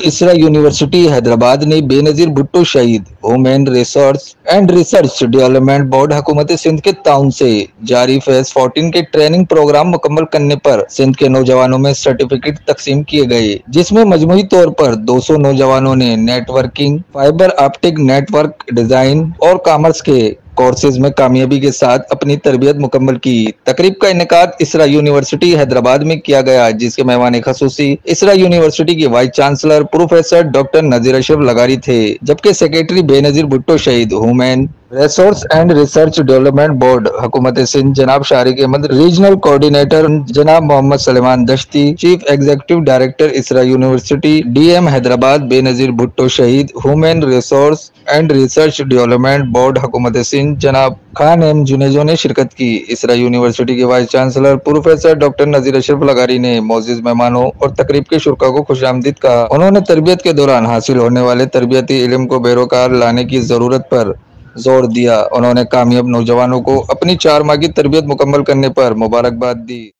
इसरा यूनिवर्सिटी हैदराबाद ने Benazir Bhutto Shaheed, women resource and research development board हुकूमत सिंध के ताउन से। जारी फ़ेज़ 14 के ट्रेनिंग प्रोग्राम मुकम्मल करने पर सिंध के नौजवानों में सर्टिफिकेट तकसीम किए गए, जिसमें मजमू तौर पर 200 नौजवानों ने networking, fibre optic network design और कॉमर्स के कोर्सेज में कामयाबी के साथ अपनी तरबियत मुकम्मल की। तकरीब का इनका इसरा यूनिवर्सिटी हैदराबाद में किया गया, जिसके मेहमान खसूसी इसरा यूनिवर्सिटी के vice chancellor professor doctor Nazir Ashraf Lagari थे, जबकि secretary Benazir Bhutto Shaheed, human resource and research development board हुकूमत सिंध जनाब शारिक अहमद रीजनल कोऑर्डिनेटर जनाब Mohammad Suleman Dashti chief executive director Isra university DM Hyderabad Benazir Bhutto Shaheed human resource and research development board हुकूमत सिंध जनाब Khan M Junejo ने शिरकत की Isra university के vice chancellor professor doctor Nazir Ashraf Lagari ने मोजिज मेहमानों और तकरीब के शुरा को खुश आमदीद कहा उन्होंने तरबियत के दौरान हासिल होने वाले तरबियती इलम को बेरोकार लाने की ज़रूरत पर ज़ोर दिया। उन्होंने कामयाब नौजवानों को अपनी चार माह की तरबियत मुकम्मल करने पर मुबारकबाद दी।